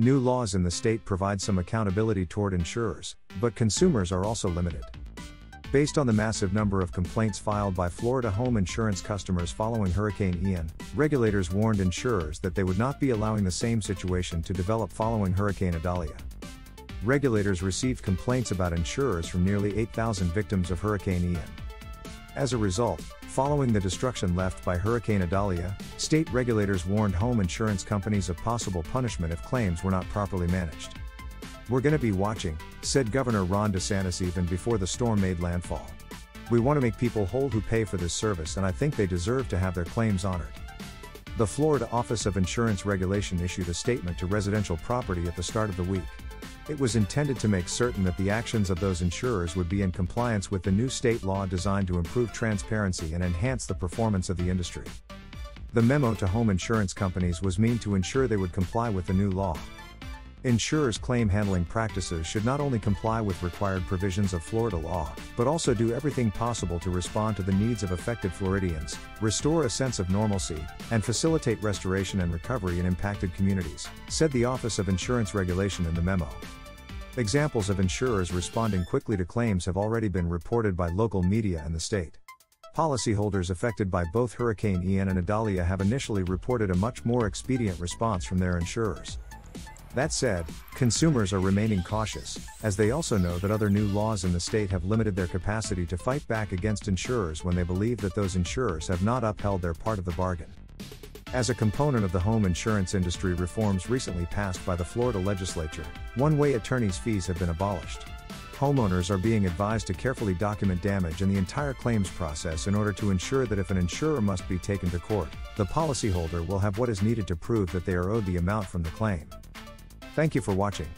New laws in the state provide some accountability toward insurers, but consumers are also limited. Based on the massive number of complaints filed by Florida home insurance customers following Hurricane Ian, regulators warned insurers that they would not be allowing the same situation to develop following Hurricane Idalia. Regulators received complaints about insurers from nearly 8,000 victims of Hurricane Ian. As a result, following the destruction left by Hurricane Idalia, state regulators warned home insurance companies of possible punishment if claims were not properly managed. We're gonna be watching, said Governor Ron DeSantis even before the storm made landfall. We want to make people whole who pay for this service and I think they deserve to have their claims honored. The Florida Office of Insurance Regulation issued a statement to residential property at the start of the week. It was intended to make certain that the actions of those insurers would be in compliance with the new state law designed to improve transparency and enhance the performance of the industry. The memo to home insurance companies was meant to ensure they would comply with the new law. Insurers' claim handling practices should not only comply with required provisions of Florida law, but also do everything possible to respond to the needs of affected Floridians, restore a sense of normalcy, and facilitate restoration and recovery in impacted communities, said the Office of Insurance Regulation in the memo. Examples of insurers responding quickly to claims have already been reported by local media and the state. Policyholders affected by both Hurricane Ian and Idalia have initially reported a much more expedient response from their insurers. That said, consumers are remaining cautious, as they also know that other new laws in the state have limited their capacity to fight back against insurers when they believe that those insurers have not upheld their part of the bargain. As a component of the home insurance industry reforms recently passed by the Florida legislature, one way attorneys' fees have been abolished. Homeowners are being advised to carefully document damage in the entire claims process in order to ensure that if an insurer must be taken to court, the policyholder will have what is needed to prove that they are owed the amount from the claim. Thank you for watching.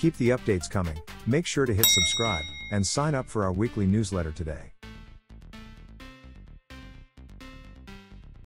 Keep the updates coming, make sure to hit subscribe, and sign up for our weekly newsletter today.